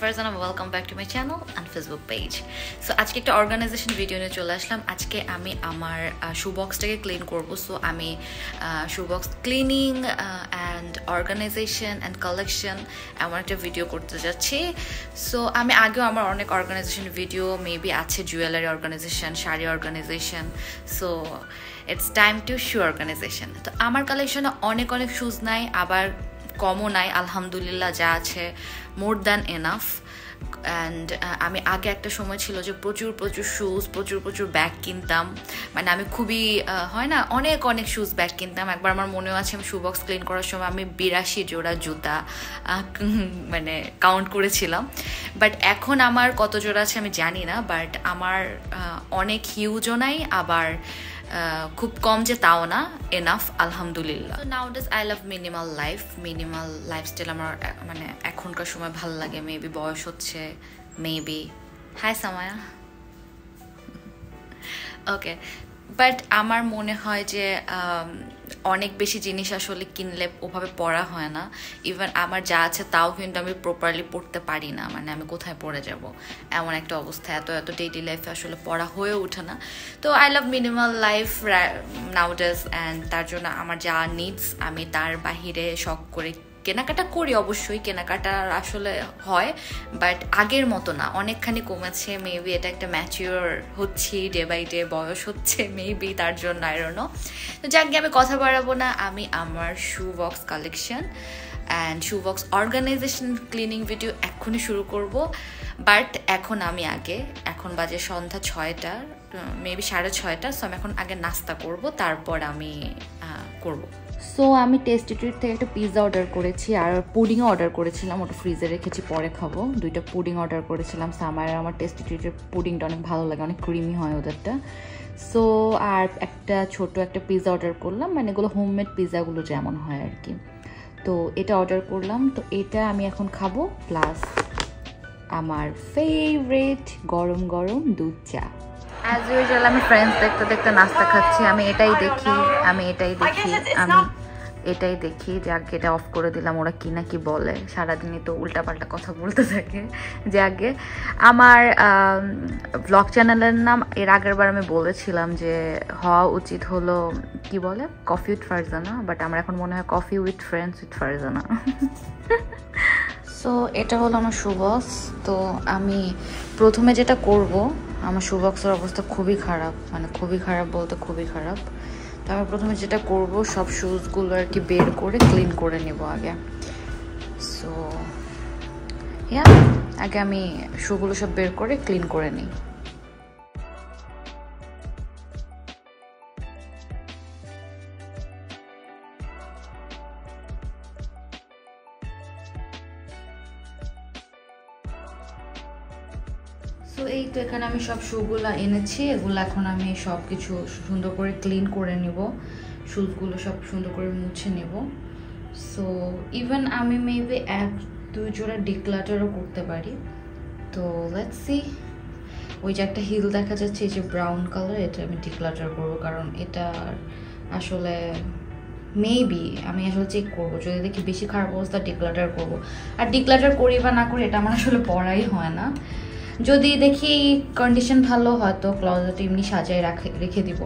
Farzana welcome back to my channel and Facebook page so আজকে একটা organisation video নিয়ে চলে আসলাম। আজকে আমি আমার শু বক্সটাকে ক্লিন করব। সো আমি shoe box cleaning and organization and collection এমন একটা ভিডিও করতে যাচ্ছি। সো আমি আগেও আমার অনেক অর্গানাইজেশন ভিডিও মেবি আছে jewellery organization sari organization so it's time to shoe organization তো আমার কালেকশনে অনেক অনেক শুজ নাই। আবার কমও নাই, আলহামদুলিল্লাহ যা আছে মোর দ্যান এনাফ অ্যান্ড আমি আগে একটা সময় ছিল যে প্রচুর প্রচুর শুজ প্রচুর প্রচুর ব্যাগ কিনতাম। মানে আমি খুবই হয় না, অনেক অনেক শুজ ব্যাগ কিনতাম। একবার আমার মনেও আছে আমি বক্স ক্লিন করার সময় আমি বিরাশি জোড়া জুতা মানে কাউন্ট করেছিলাম। বাট এখন আমার কত জোড়া আছে আমি জানি না বাট আমার অনেক হিউজও নাই, আবার খুব কম যে তাও না এনাফ আলহামদুলিল্লাহ। নাও does I love minimal life minimal lifestyle আমার মানে এখনকার সময় ভালো লাগে মেবি বয়স হচ্ছে মেবি হাই সামায়া ওকে বাট আমার মনে হয় যে অনেক বেশি জিনিস আসলে কিনলে ওভাবে পড়া হয় না। ইভেন আমার যা আছে তাও কিন্তু আমি প্রপারলি পড়তে পারি না। মানে আমি কোথায় পড়ে যাব? এমন একটা অবস্থা। এত এত ডেইলি লাইফে আসলে পড়া হয়ে ওঠে না। তো I love minimal life nowadays and তার জন্য আমার যা নিডস আমি তার বাহিরে শখ করে কেনাকাটা করি অবশ্যই, কেনাকাটা আসলে হয় বাট আগের মতো না। অনেকখানি কমেছে মেবি এটা একটা ম্যাচিওর হচ্ছি ডে বাই ডে বয়স হচ্ছে মেবি তার জন্য আইরনো তো যাকে আমি কথা বাড়াবো না। আমি আমার shoe box collection and shoe box organization cleaning video এখনই শুরু করব। বাট এখন আমি আগে, এখন বাজে সন্ধ্যা ছয়টার মেবি সাড়ে ছয়টা সো আমি এখন আগে নাস্তা করব, তারপর আমি করব। সো আমি টেস্টি ট্রিট থেকে একটা পিৎজা অর্ডার করেছি আর পুডিংও অর্ডার করেছিলাম। ওটা ফ্রিজে রেখেছি, পরে খাব। দুইটা পুডিং অর্ডার করেছিলাম। সামার আমার টেস্টি ট্রিটের পুডিংটা অনেক ভালো লাগে, অনেক ক্রিমি হয় ওদেরটা। সো আর একটা ছোট একটা পিৎজা অর্ডার করলাম। মানে এগুলো হোমমেড পিৎজাগুলো যেমন হয় আর কি। তো, এটা অর্ডার করলাম। তো, এটা আমি এখন খাব। প্লাস আমার ফেভারেট গরম গরম দুধ চা। অ্যাজ ইউজুয়াল আমি ফ্রেন্ডস দেখতে দেখতে নাস্তা খাচ্ছি। আমি এটাই দেখি আমি এটাই দেখি আমি এটাই দেখি যে আগে এটা অফ করে দিলাম ওরা কি না কি বলে। সারাদিনই তো উল্টাপাল্টা কথা বলতে থাকে। যে আগে আমার ব্লগ চ্যানেলের নাম এর আগের বার আমি বলেছিলাম যে হওয়া উচিত হলো কি বলে? কফি উইথ ফারজানা বাট আমার এখন মনে হয় coffee with friends with Farzana so এটা হলো আমার শুবক্স তো আমি প্রথমে যেটা করব, আমার শুবক্সের অবস্থা খুবই খারাপ মানে খুবই খারাপ বলতে খুবই খারাপ। তো আমি প্রথমে যেটা করব, সব শুজগুলো আর কি বের করে ক্লিন করে নেব আগে। সো হ্যাঁ আগে আমি শুগুলো সব বের করে ক্লিন করে নিই। তো এই তো এখানে আমি সব শুগুলো এনেছি, এগুলো এখন আমি সব কিছু সুন্দর করে ক্লিন করে নিব। শুজগুলো সব সুন্দর করে মুছে নেব। সো ইভেন আমি মেবি এক, দুই জোড়া ডিক্লাটারও করতে পারি। তো লেটস সি ওই যে একটা হিল দেখা যাচ্ছে, এই যে ব্রাউন কালার এটা আমি ডিক্লাটার করব কারণ এটা আসলে মেবি আমি আসলে চেক করব। যদি দেখি বেশি খারাপ অবস্থা ডিক্লাটার করব। আর ডিক্লাটার করি বা না করি, এটা আমার আসলে পড়াই হয় না। যদি দেখি কন্ডিশন ভালো, হয়তো ক্লজেট এমনি সাজায় রাখে, রেখে দিব।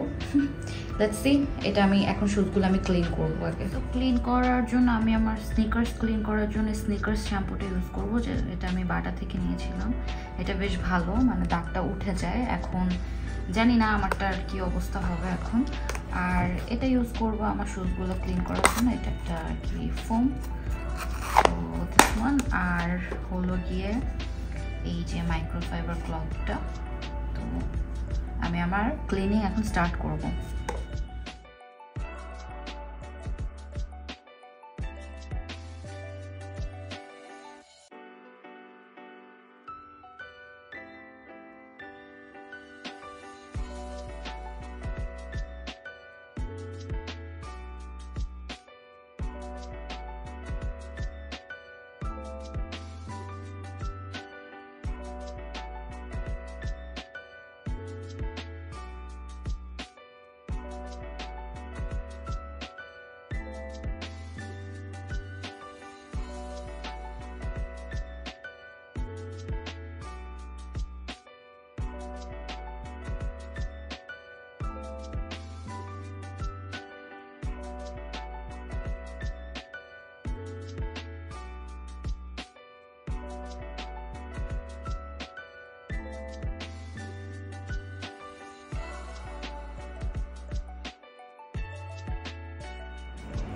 লেটস সি এটা আমি এখন শুজগুলো আমি ক্লিন করব আগে। তো ক্লিন করার জন্য আমি আমার স্নিকার্স ক্লিন করার জন্য স্নিকার্স শ্যাম্পুটা ইউজ করব, যে এটা আমি বাটা থেকে নিয়েছিলাম। এটা বেশ ভালো মানে দাগটা উঠে যায়। এখন জানি না আমারটা আর কি অবস্থা হবে এখন। আর এটা ইউজ করব আমার শুজগুলো ক্লিন করার জন্য। এটা একটা কি ফোম তো আর হলো গিয়ে এই যে মাইক্রোফাইবার ক্লথটা তো আমি আমার ক্লিনিং এখন স্টার্ট করব।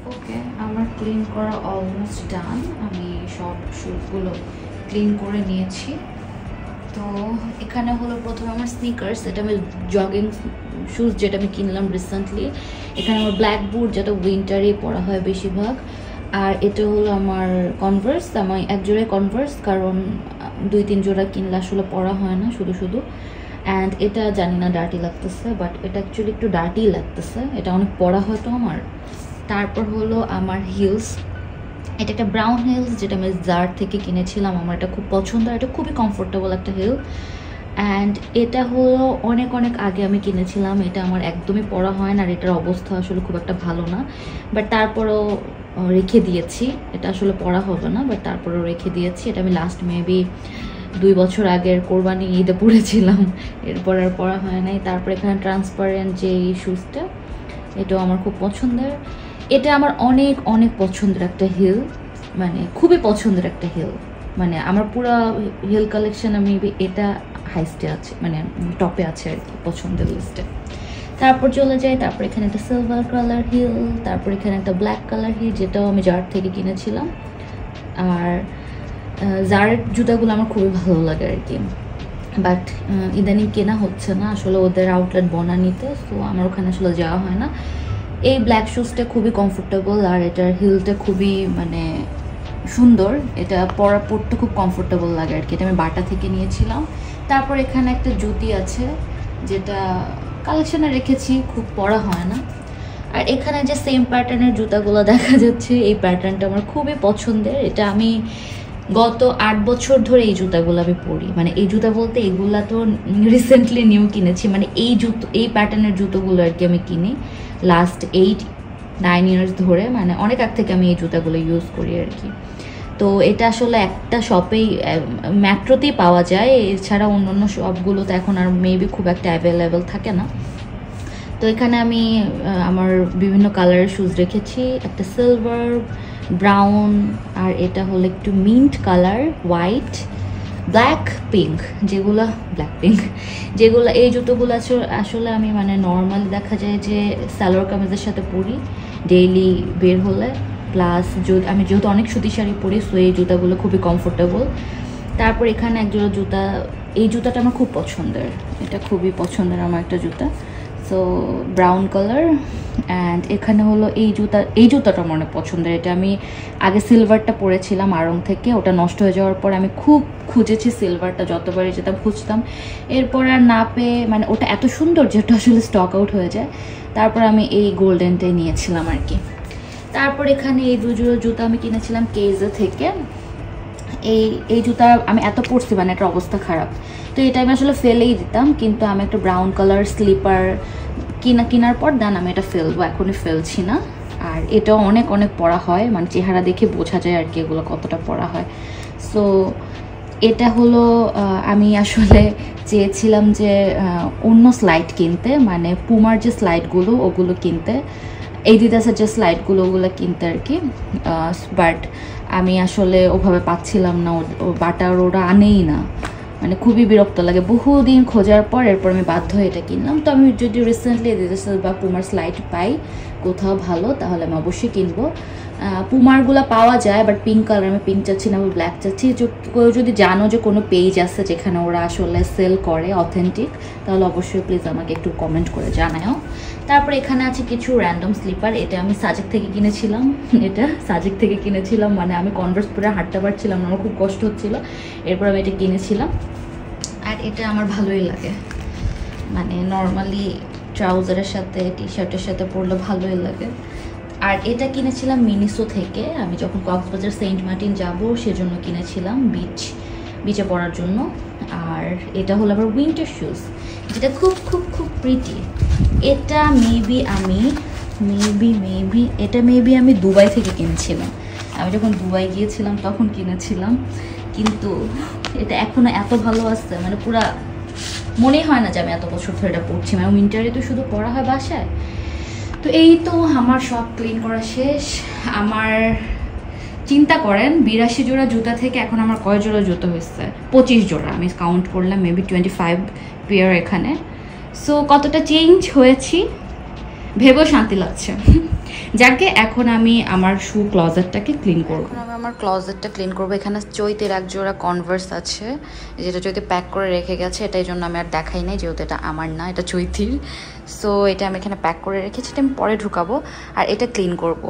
ওকে, আমার ক্লিন করা অলমোস্ট ডান আমি সব শুজগুলো ক্লিন করে নিয়েছি। তো এখানে হলো প্রথমে আমার স্নিকার্স এটা আমি জগিং শুজ যেটা আমি কিনলাম রিসেন্টলি এখানে আমার ব্ল্যাক বুট যেটা উইন্টারে পরা হয় বেশিরভাগ। আর এটা হলো আমার কনভার্স আমার এক জোড়ায় কনভার্স কারণ দুই, তিন জোড়া কিনলে আসলে পরা হয় না, শুধু শুধু। অ্যান্ড এটা জানি না ডার্টি লাগতেছে বাট এটা অ্যাকচুয়ালি একটু ডার্টি লাগতেছে। এটা অনেক পরা হয়তো আমার। তারপর হলো আমার হিলস এটা একটা ব্রাউন হিলস যেটা আমি জার থেকে কিনেছিলাম। আমার এটা খুব পছন্দ এটা খুবই কমফোর্টেবল একটা হিল অ্যান্ড এটা হলো অনেক অনেক আগে আমি কিনেছিলাম। এটা আমার একদমই পড়া হয় না আর এটার অবস্থা আসলে খুব একটা ভালো না। বাট তারপরেও রেখে দিয়েছি। এটা আসলে পড়া হবে না বাট তারপরেও রেখে দিয়েছি। এটা আমি লাস্ট মেবি দুই বছর আগের কোরবানি ঈদে পড়েছিলাম এরপর আর পড়া হয় নাই। তারপর এখানে ট্রান্সপারেন্ট যে শুজটা এটাও আমার খুব পছন্দের। এটা আমার অনেক অনেক পছন্দের একটা হিল মানে খুবই পছন্দের একটা হিল মানে আমার পুরো হিল কালেকশন মেবি এটা হাইস্টে আছে মানে টপে আছে আর কি, পছন্দের লিস্টে তারপর চলে যাই, তারপর এখানে একটা সিলভার কালার হিল তারপর এখানে একটা ব্ল্যাক কালার হিল যেটাও আমি জার থেকে কিনেছিলাম। আর জারের জুতাগুলো আমার খুবই ভালো লাগে আর কি। বাট ইদানিং কেনা হচ্ছে না, আসলে ওদের আউটলেট বনানিতে সো আমার ওখানে আসলে যাওয়া হয় না। এই ব্ল্যাক শুজটা খুবই কমফোর্টেবল আর এটার হিলটা খুবই মানে সুন্দর। এটা পরা পরতে খুব কমফোর্টেবল লাগে আর কি। এটা আমি বাটা থেকে নিয়েছিলাম। তারপর এখানে একটা জুতি আছে, যেটা কালেকশনে রেখেছি, খুব পরা হয় না। আর এখানে যে সেম প্যাটার্নের জুতাগুলো দেখা যাচ্ছে, এই প্যাটার্নটা আমার খুবই পছন্দের। এটা আমি গত আট বছর ধরে এই জুতাগুলো আমি পরি। মানে এই জুতা বলতে এগুলা তো রিসেন্টলি নিউ কিনেছি। মানে এই জুতো, এই প্যাটার্নের জুতোগুলো আর কি আমি কিনি। লাস্ট এইট নাইন ইয়ার্স ধরে। মানে অনেক আগ থেকে আমি এই জুতাগুলো ইউজ করি আর কি। তো এটা আসলে একটা শপেই ম্যাট্রোতেই পাওয়া যায়। এছাড়া অন্য অন্য শপগুলোতে এখন আর মেবি খুব একটা অ্যাভেলেবেল থাকে না। তো এখানে আমি আমার বিভিন্ন কালারের শুজ রেখেছি। একটা সিলভার ব্রাউন আর এটা হলো একটু mint colour white black pink যেগুলো ব্ল্যাক পিঙ্ক যেগুলো, এই জুতোগুলো আসলে আমি মানে নর্মাল দেখা যায় যে সালোয়ার কামিজের সাথে পরি ডেইলি বের হলে প্লাস আমি যেহেতু অনেক সুতি শাড়ি পরি সো এই জুতাগুলো খুবই কমফোর্টেবল তারপর এখানে একজোড়া জুতা, এই জুতাটা আমার খুব পছন্দের, এটা খুবই পছন্দের আমার একটা জুতা। সো ব্রাউন কালার অ্যান্ড এখানে হলো এই জুতা, এই জুতাটা অনেক পছন্দের। এটা আমি আগে সিলভারটা পরেছিলাম আরং থেকে, ওটা নষ্ট হয়ে যাওয়ার পর আমি খুব খুঁজেছি সিলভারটা যতবারই যেতাম খুঁজতাম। এরপর আর না পেয়ে মানে ওটা এত সুন্দর যে ওটা আসলে স্টক আউট হয়ে যায়। তারপর আমি এই গোল্ডেনটাই নিয়েছিলাম আর কি। তারপর এখানে এই দুজোড়ো জুতা আমি কিনেছিলাম কেজে থেকে। এই এই জুতা আমি এত পরছি মানে একটা অবস্থা খারাপ। তো এটা আমি আসলে ফেলেই দিতাম, কিন্তু আমি একটা ব্রাউন কালার স্লিপার কিনা, কেনার পর দেন আমি এটা ফেলব, এখনই ফেলছি না। আর এটাও অনেক অনেক পড়া হয় মানে চেহারা দেখে বোঝা যায় আর কি এগুলো কতটা পড়া হয়। সো এটা হলো আমি আসলে চেয়েছিলাম যে অন্য স্লাইড কিনতে মানে পুমার যে স্লাইডগুলো ওগুলো কিনতে। এডিদাসের যে স্লাইডগুলো ওগুলো কিনতে আর কি বাট আমি আসলে ওভাবে পাচ্ছিলাম না বাটার ওরা আনেই না। মানে খুবই বিরক্ত লাগে। বহুদিন খোঁজার পর এরপর আমি বাধ্য হয়ে এটা কিনলাম। তো আমি যদি রিসেন্টলি বা পুমার স্লাইড পাই, কোথাও ভালো, তাহলে আমি অবশ্যই কিনবো। পুমারগুলো পাওয়া যায় বাট পিঙ্ক কালার আমি পিঙ্ক চাচ্ছি না, আমি ব্ল্যাক চাচ্ছি। কেউ যদি জানো যে কোনো পেজ আছে যেখানে ওরা আসলে সেল করে অথেন্টিক তাহলে অবশ্যই প্লিজ আমাকে একটু কমেন্ট করে জানাও তারপর এখানে আছে কিছু র্যান্ডম স্লিপার এটা আমি সাজেক থেকে কিনেছিলাম। এটা সাজেক থেকে কিনেছিলাম মানে আমি কনভার্স পরে হাঁটতে পারছিলাম আমার খুব কষ্ট হচ্ছিল। এরপর আমি এটা কিনেছিলাম। আর এটা আমার ভালোই লাগে। মানে নর্মালি ট্রাউজারের সাথে টি শার্টের সাথে পরলে ভালোই লাগে। আর এটা কিনেছিলাম মিনিসো থেকে। আমি যখন কক্সবাজার সেন্ট মার্টিন যাব, সেজন্য কিনেছিলাম বিচ, বিচে পড়ার জন্য। আর এটা হলো আবার উইন্টার শুজ যেটা খুব খুব খুব প্রিটি এটা মেবি আমি মেবি মেবি এটা মেবি আমি দুবাই থেকে কিনেছিলাম। আমি যখন দুবাই গিয়েছিলাম, তখন কিনেছিলাম। কিন্তু এটা এখনও এত ভালো আসছে মানে পুরা মনেই হয় না যে আমি এত বছর ধরে এটা পড়ছি মানে উইন্টারে তো শুধু পড়া হয় বাসায় তো এই তো আমার সব ক্লিন করা শেষ। আমার চিন্তা করেন, বিরাশি জোড়া জুতা থেকে এখন আমার কয় জোড়া জুতো হয়েছে? পঁচিশ জোড়া। আমি কাউন্ট করলাম মেবি টোয়েন্টি ফাইভ পেয়ার এখানে। সো কতটা চেঞ্জ হয়েছি? ভেবেও শান্তি লাগছে। যাকে এখন আমি আমার শু ক্লজেটটাকে ক্লিন করব। আমি আমার ক্লজেটটা ক্লিন করব। এখানে চৈতের এক জোড়া কনভার্স আছে যেটা চৈতে প্যাক করে রেখে গেছে, এটাই জন্য আমি আর দেখাই নাই, যেহেতু এটা আমার না, এটা চৈতির। সো এটা আমি এখানে প্যাক করে রেখেছি, এটা আমি পরে ঢুকাবো আর এটা ক্লিন করব।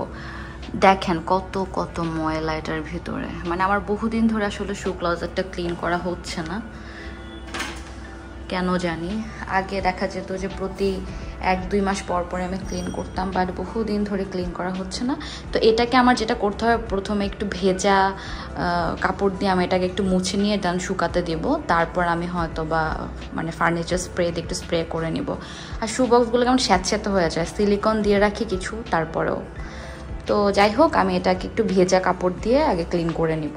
দেখেন কত কত ময়লা এটার ভিতরে। মানে আমার বহুদিন ধরে আসলে শু ক্লজেটটা ক্লিন করা হচ্ছে না। কেন জানি। আগে দেখা যেত যে প্রতি এক, দুই মাস পর পরে আমি ক্লিন করতাম বাট বহুদিন ধরে ক্লিন করা হচ্ছে না। তো এটাকে আমার যেটা করতে হয়, প্রথমে একটু ভেজা কাপড় দিয়ে আমি এটাকে একটু মুছে নিয়ে ডান শুকাতে দেব। তারপর আমি হয়তো বা মানে ফার্নিচার স্প্রে দিয়ে একটু স্প্রে করে নিব। আর শু বক্সগুলো কেমন স্যাঁতস্যাঁতে হয়ে যায়। সিলিকন দিয়ে রাখি কিছু, তারপরেও। তো যাই হোক, আমি এটাকে একটু ভেজা কাপড় দিয়ে আগে ক্লিন করে নিব।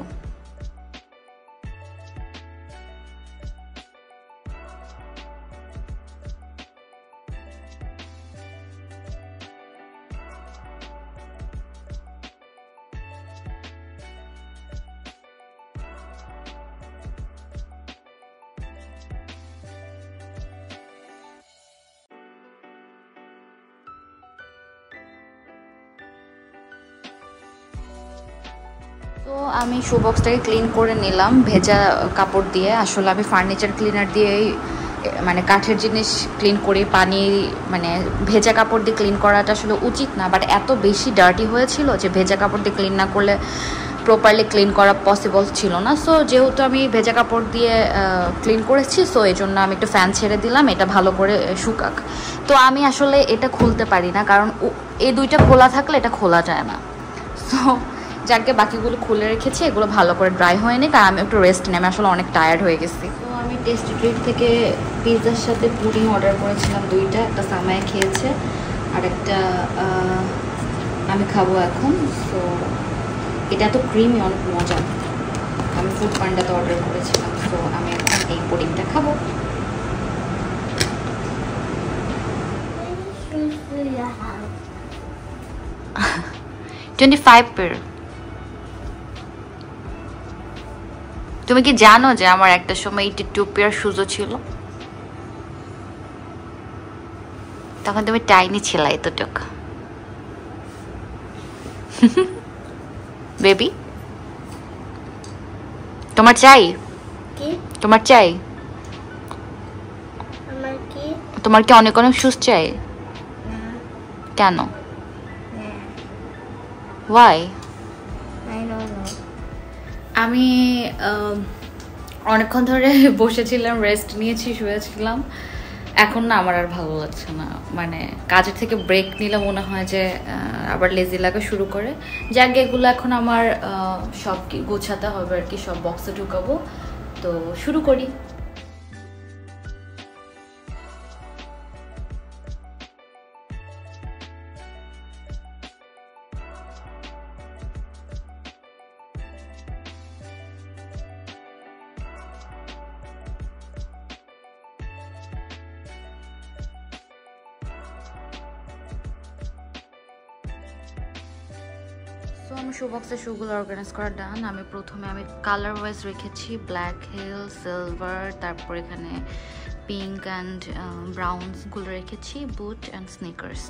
তো আমি শু বক্সটাকে ক্লিন করে নিলাম, ভেজা কাপড় দিয়ে। আসলে আমি ফার্নিচার ক্লিনার দিয়েই মানে কাঠের জিনিস ক্লিন করি, পানি মানে ভেজা কাপড় দিয়ে ক্লিন করাটা আসলে উচিত না। বাট এত বেশি ডার্টি হয়েছিল যে ভেজা কাপড় দিয়ে ক্লিন না করলে প্রপারলি ক্লিন করা পসিবল ছিল না। সো যেহেতু আমি ভেজা কাপড় দিয়ে ক্লিন করেছি সো এই জন্য আমি একটু ফ্যান ছেড়ে দিলাম, এটা ভালো করে শুকাক। তো আমি আসলে এটা খুলতে পারি না, কারণ এই দুইটা খোলা থাকলে এটা খোলা যায় না। সো যাকে বাকিগুলো খুলে রেখেছি এগুলো ভালো করে ড্রাই হয়নি কারণ আমি একটু রেস্ট নিই আমি আসলে অনেক টায়ার্ড হয়ে গেছি। তো আমি টেস্ট ট্রিট থেকে পিৎজার সাথে পুডিং অর্ডার করেছিলাম দুইটা একটা সামায় খেয়েছে আর একটা আমি খাব এখন সো এটা তো ক্রিমি অনেক মজা। আমি ফুড পান্ডাতে অর্ডার করেছিলাম সো আমি এখন এই পুডিংটা খাব। টোয়েন্টি ফাইভ পের তুমি কি জানো যে আমার একটা সময় এইটি টু পেয়ার সুজো ছিল? তখন তুমি টাইনি ছিল এতটুক। বেবি? তোমার চাই? তোমার চাই? তোমার কি অনেক অনেক সুস চাই? কেন? ওয়াই আমি অনেকক্ষণ ধরে বসেছিলাম রেস্ট নিয়েছি, শুয়েছিলাম। এখন না আমার আর ভালো লাগছে না। মানে কাজের থেকে ব্রেক নিলে মনে হয় যে আবার লেজি লাগা শুরু করে। যাক, এগুলো এখন আমার সব কি গোছাতে হবে আর কি, সব বক্সে ঢুকাবো। তো শুরু করি। সো আমি শু বক্সের শুগুলো অর্গানাইজ করা ডান আমি প্রথমে আমি কালার ওয়াইজ রেখেছি ব্ল্যাক হিল সিলভার তারপর এখানে পিঙ্ক অ্যান্ড ব্রাউনসগুলো রেখেছি বুট অ্যান্ড স্নিকার্স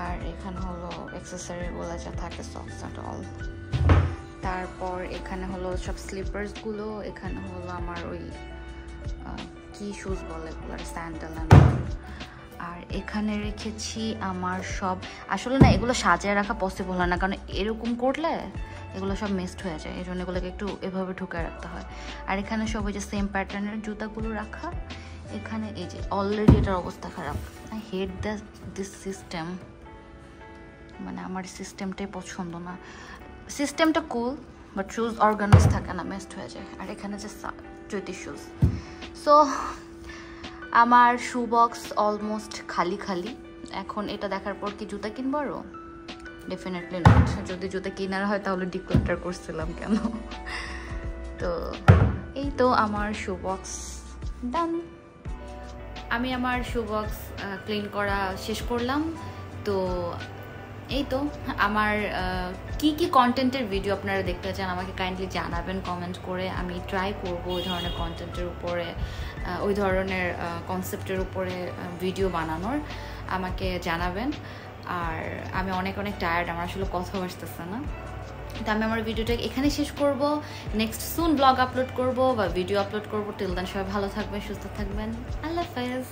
আর এখানে হলো অ্যাক্সেসরিগুলো যা থাকে সক্স অ্যান্ড অল তারপর এখানে হলো সব স্লিপার্সগুলো এখানে হলো আমার ওই কি শুজ বলে এগুলো স্যান্ডেল অ্যান্ড আর এখানে রেখেছি আমার সব, আসলে না, এগুলো সাজিয়ে রাখা পসিবল হয় না, কারণ এরকম করলে এগুলো সব মিসড হয়ে যায় এই জন্য এগুলোকে একটু এভাবে ঢুকে রাখতে হয়। আর এখানে সব ওই যে সেম প্যাটার্নের জুতাগুলো রাখা, এখানে এই যে অলরেডি এটার অবস্থা খারাপ। I hate the this system মানে আমার সিস্টেমটাই পছন্দ না। সিস্টেমটা কুল বাট শুজ অর্গানাইজ থাকে না মেস্ট হয়ে যায়। আর এখানে যে চৈতি শুজ সো আমার শু বক্স অলমোস্ট খালি খালি। এখন এটা দেখার পর কি জুতা কিনবো আরও ডেফিনেটলি নট যদি জুতা কেনার হয় তাহলে ডিক্লাটার করছিলাম কেন? তো এই তো আমার শু বক্স ডান আমি আমার শু বক্স ক্লিন করা শেষ করলাম। তো এই তো আমার কি কি কন্টেন্টের ভিডিও আপনারা দেখতে চান আমাকে কাইন্ডলি জানাবেন কমেন্ট করে। আমি ট্রাই করব ওই ধরনের কন্টেন্টের উপরে। ওই ধরনের কনসেপ্টের উপরে ভিডিও বানানোর। আমাকে জানাবেন। আর আমি অনেক অনেক টায়ার্ড আমার আসলে কথা আসতেছে না। তো আমি আমার ভিডিওটা এখানে শেষ করব। নেক্সট সুন ব্লগ আপলোড করব বা ভিডিও আপলোড করব। টিল দেন সবাই ভালো থাকবেন, সুস্থ থাকবেন। আল্লাহ হাফেজ।